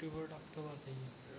tuber doctor बात है